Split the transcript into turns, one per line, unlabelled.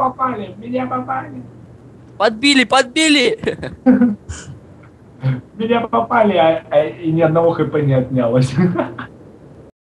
попали, меня попали.
Подбили, подбили!
Меня попали, а, а- и ни одного хп не отнялось.